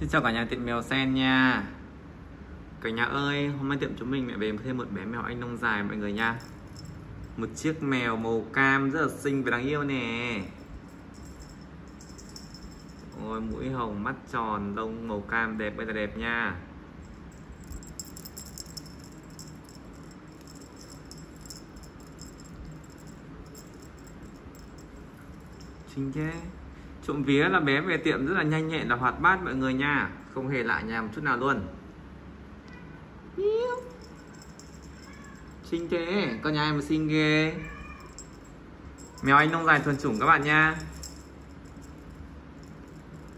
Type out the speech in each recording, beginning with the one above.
Xin chào cả nhà tiệm mèo sen nha. Cả nhà ơi, hôm nay tiệm chúng mình lại về thêm một bé mèo anh nông dài mọi người nha. Một chiếc mèo màu cam rất là xinh và đáng yêu nè. Ôi, mũi hồng, mắt tròn, lông màu cam đẹp, bây giờ đẹp nha. Xinh chứ Trộm vía là bé về tiệm rất là nhanh nhẹn và hoạt bát mọi người nha. Không hề lạ nhà một chút nào luôn. Xinh thế, con nhà em xinh ghê? Mèo anh nông dài thuần chủng các bạn nha.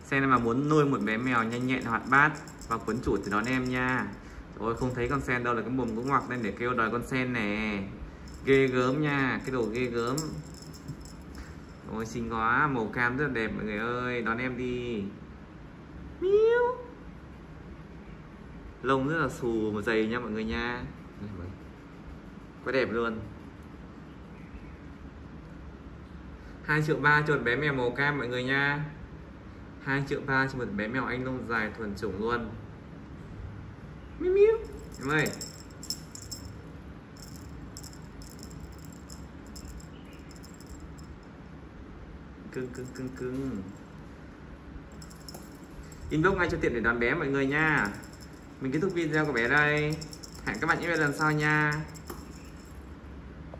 Sen mà muốn nuôi một bé mèo nhanh nhẹn hoạt bát Và cuốn chủ thì đón em nha. Ôi không thấy con sen đâu là cái mồm cũng ngoặc lên để kêu đòi con sen nè. Ghê gớm nha, cái đồ ghê gớm Ôi xinh quá, màu cam rất là đẹp mọi người ơi, đón em đi. Miu. Lông rất là xù và dày nha mọi người nha. Quá đẹp luôn. 2 triệu ba cho một bé mèo màu cam mọi người nha. 2 triệu ba cho một bé mèo anh lông dài thuần chủng luôn. Miu miu. Em ơi cưng cưng cưng cưng. Inbox ngay cho tiện để đón bé mọi người nha. Mình kết thúc video của bé đây. Hẹn các bạn những lần sau nha.